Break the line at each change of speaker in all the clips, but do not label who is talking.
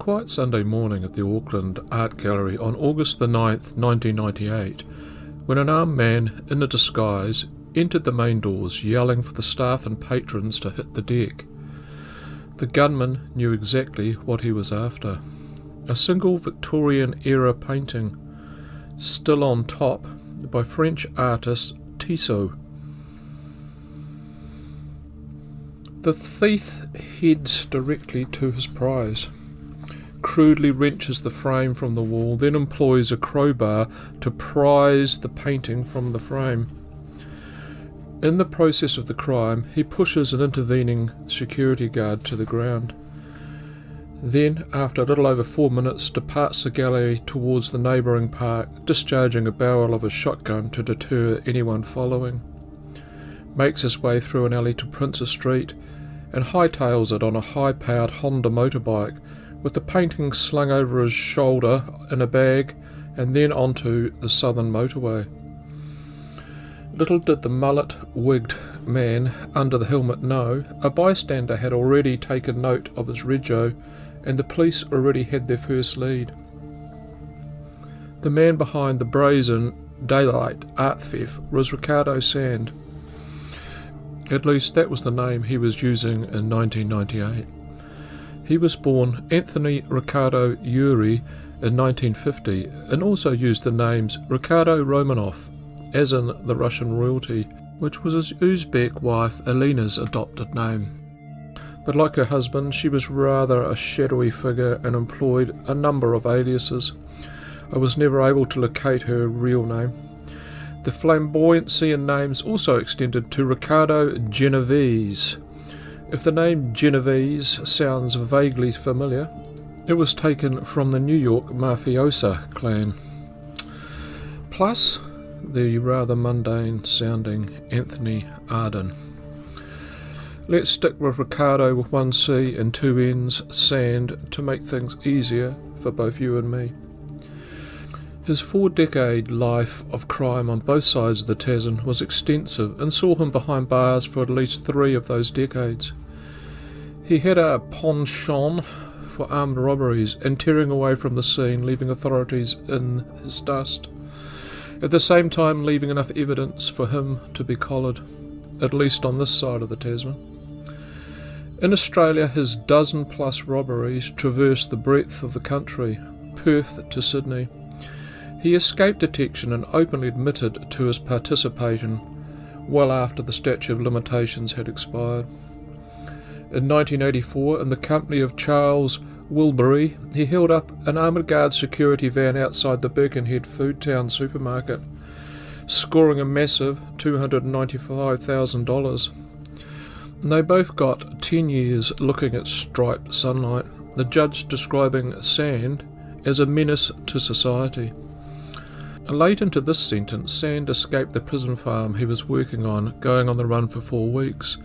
quiet Sunday morning at the Auckland Art Gallery on August the 9th, 1998, when an armed man in a disguise entered the main doors yelling for the staff and patrons to hit the deck. The gunman knew exactly what he was after. A single Victorian era painting, still on top, by French artist Tissot. The thief heads directly to his prize, crudely wrenches the frame from the wall, then employs a crowbar to prise the painting from the frame. In the process of the crime, he pushes an intervening security guard to the ground. Then, after a little over four minutes, departs the gallery towards the neighbouring park, discharging a barrel of his shotgun to deter anyone following. Makes his way through an alley to Princes Street, and hightails it on a high powered Honda motorbike with the painting slung over his shoulder in a bag and then onto the southern motorway. Little did the mullet wigged man under the helmet know, a bystander had already taken note of his rego and the police already had their first lead. The man behind the brazen daylight art theft was Ricardo Sannd, at least that was the name he was using in 1998. He was born Anthony Ricardo Urry in 1950 and also used the names Ricardo Romanov, as in the Russian royalty, which was his Uzbek wife Elena's adopted name. But like her husband, she was rather a shadowy figure and employed a number of aliases. I was never able to locate her real name. The flamboyancy in names also extended to Ricardo Genovese. If the name Genovese sounds vaguely familiar, it was taken from the New York mafiosa clan. Plus, the rather mundane sounding Anthony Arden. Let's stick with Ricardo with one C and two N's, Sannd, to make things easier for both you and me. His four decade life of crime on both sides of the Tasman was extensive and saw him behind bars for at least three of those decades. He had a penchant for armed robberies and tearing away from the scene, leaving authorities in his dust. At the same time, leaving enough evidence for him to be collared, at least on this side of the Tasman. In Australia, his dozen plus robberies traversed the breadth of the country, Perth to Sydney. He escaped detection and openly admitted to his participation well after the statute of limitations had expired. In 1984, in the company of Charles Wilbury, he held up an armoured guard security van outside the Birkenhead Foodtown supermarket, scoring a massive $295,000. They both got 10 years looking at striped sunlight, the judge describing Sannd as a menace to society. Late into this sentence, Sannd escaped the prison farm he was working on, going on the run for four weeks,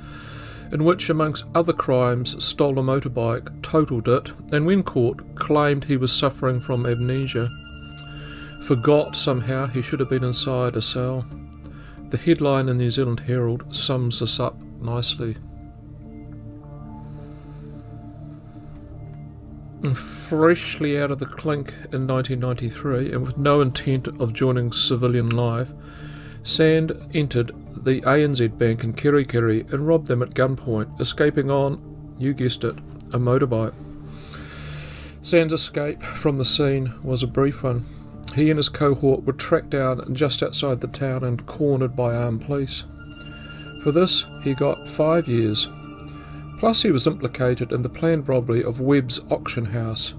in which, amongst other crimes, stole a motorbike, totaled it, and when caught, claimed he was suffering from amnesia. Forgot somehow he should have been inside a cell. The headline in the New Zealand Herald sums this up nicely. Freshly out of the clink in 1993 and with no intent of joining civilian life, Sannd entered the ANZ Bank in Kerikeri and robbed them at gunpoint, escaping on, you guessed it, a motorbike. Sannd's escape from the scene was a brief one. He and his cohort were tracked down just outside the town and cornered by armed police. For this, he got five years Plus, he was implicated in the planned robbery of Webb's auction house.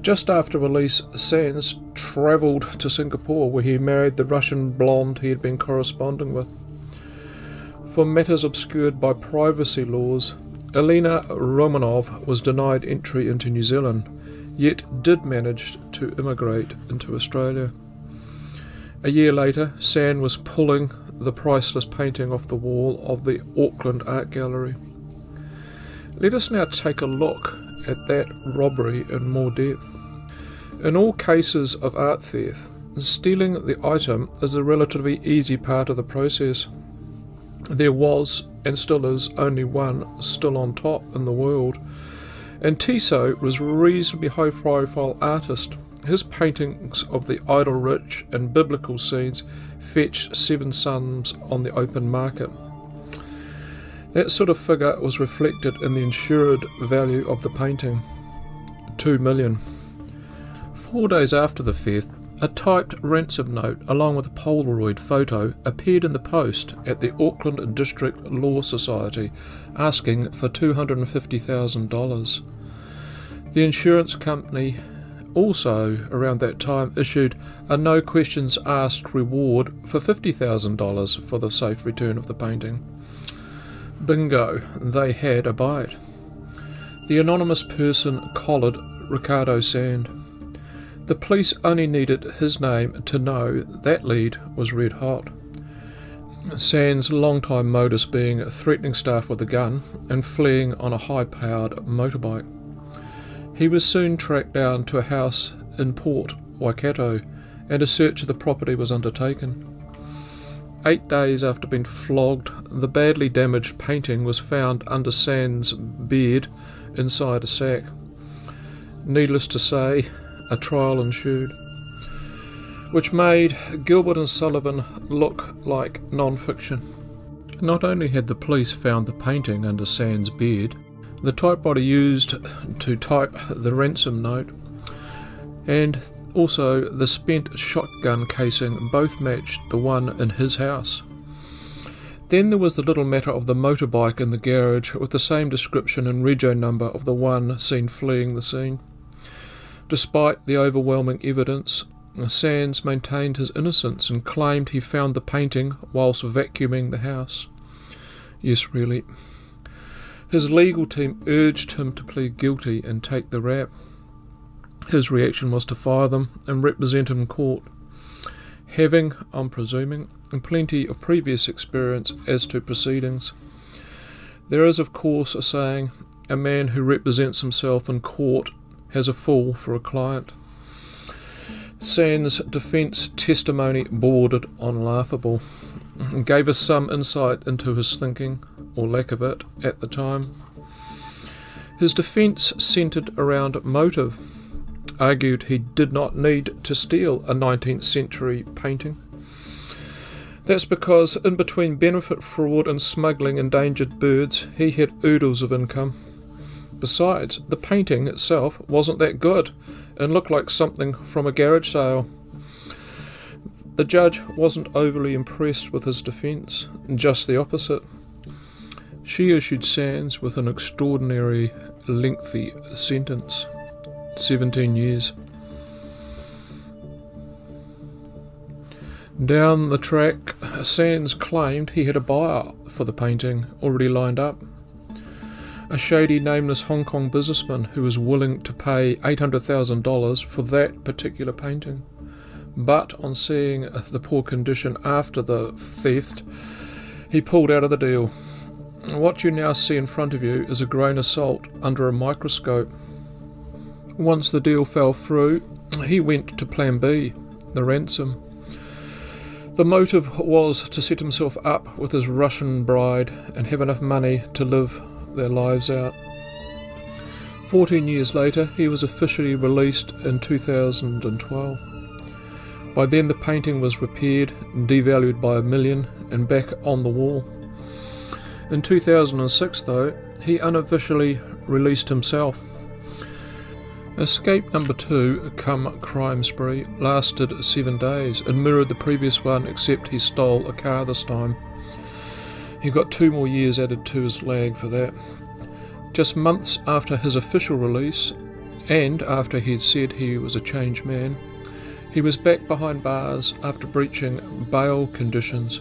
Just after release, Sands travelled to Singapore where he married the Russian blonde he had been corresponding with. For matters obscured by privacy laws, Elena Romanov was denied entry into New Zealand, yet did manage to immigrate into Australia. A year later, Sannd was pulling the priceless painting off the wall of the Auckland Art Gallery. Let us now take a look at that robbery in more depth. In all cases of art theft, stealing the item is a relatively easy part of the process. There was, and still is, only one still on top in the world, And Tissot was a reasonably high profile artist. His paintings of the idle rich and biblical scenes fetched seven sums on the open market. That sort of figure was reflected in the insured value of the painting two million. Four days after the theft, a typed ransom note along with a Polaroid photo appeared in the post at the Auckland District Law Society asking for $250,000. The insurance company also, around that time, issued a no questions asked reward for $50,000 for the safe return of the painting. Bingo, they had a bite. The anonymous person collared Ricardo Sannd. The police only needed his name to know that lead was red hot. Sannd's long-time modus being threatening staff with a gun and fleeing on a high powered motorbike. He was soon tracked down to a house in Port Waikato and a search of the property was undertaken. Eight days after being flogged, the badly damaged painting was found under Sannd's beard inside a sack. Needless to say, a trial ensued, which made Gilbert and Sullivan look like non fiction. Not only had the police found the painting under Sannd's beard, the typewriter used to type the ransom note, and also the spent shotgun casing both matched the one in his house. Then there was the little matter of the motorbike in the garage with the same description and rego number of the one seen fleeing the scene. Despite the overwhelming evidence, Sands maintained his innocence and claimed he found the painting whilst vacuuming the house. Yes, really. His legal team urged him to plead guilty and take the rap. His reaction was to fire them and represent him in court. Having, I'm presuming, plenty of previous experience as to proceedings. There is, of course, a saying a man who represents himself in court has a fool for a client. Sannd's defence testimony bordered on laughable and gave us some insight into his thinking, or lack of it, at the time. His defence centred around motive, argued he did not need to steal a 19th century painting. That's because in between benefit fraud and smuggling endangered birds, he had oodles of income. Besides, the painting itself wasn't that good and looked like something from a garage sale. The judge wasn't overly impressed with his defence, just the opposite. She issued Sands with an extraordinary lengthy sentence 17 years. Down the track, Sands claimed he had a buyer for the painting already lined up a shady, nameless Hong Kong businessman who was willing to pay $800,000 for that particular painting. But on seeing the poor condition after the theft, he pulled out of the deal. What you now see in front of you is a grain of salt under a microscope. Once the deal fell through, he went to Plan B, the ransom. The motive was to set himself up with his Russian bride and have enough money to live their lives out. Fourteen years later, he was officially released in 2012. By then, the painting was repaired and devalued by a million and back on the wall. In 2006, though, he unofficially released himself. Escape number two, Come Crime Spree, lasted seven days and mirrored the previous one, except he stole a car this time. He got two more years added to his lag for that. Just months after his official release, and after he'd said he was a changed man, he was back behind bars after breaching bail conditions.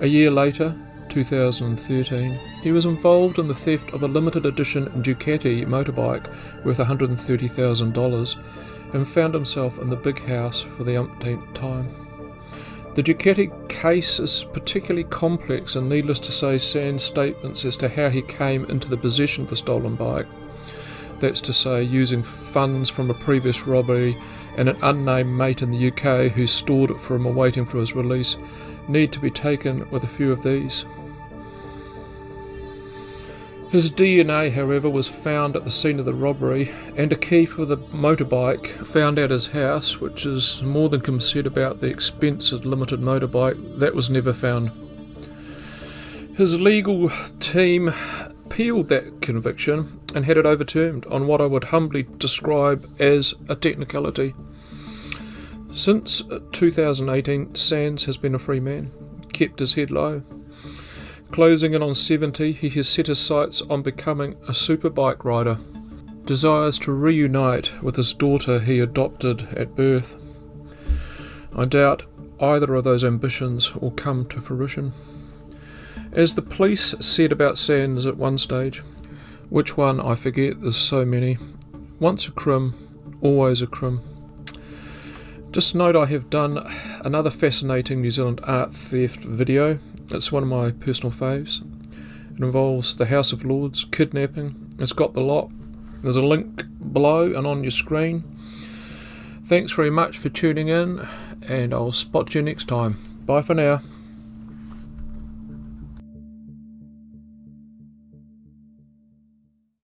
A year later, 2013, he was involved in the theft of a limited edition Ducati motorbike worth $130,000 and found himself in the big house for the umpteenth time. The Ducati case is particularly complex, and needless to say, Sannd's statements as to how he came into the possession of the stolen bike, that's to say, using funds from a previous robbery and an unnamed mate in the UK who stored it for him awaiting for his release, need to be taken with a few of these. His DNA, however, was found at the scene of the robbery, and a key for the motorbike found at his house, which is more than can be said about the expensive limited motorbike, that was never found. His legal team appealed that conviction and had it overturned on what I would humbly describe as a technicality. Since 2018, Sands has been a free man, kept his head low, Closing in on 70, he has set his sights on becoming a superbike rider. Desires to reunite with his daughter he adopted at birth. I doubt either of those ambitions will come to fruition. As the police said about Sands at one stage, which one I forget, there's so many. Once a crim, always a crim. Just note I have done another fascinating New Zealand art theft video it's one of my personal faves. It involves the House of Lords, kidnapping. It's got the lot. There's a link below and on your screen. Thanks very much for tuning in, and I'll spot you next time. Bye for now.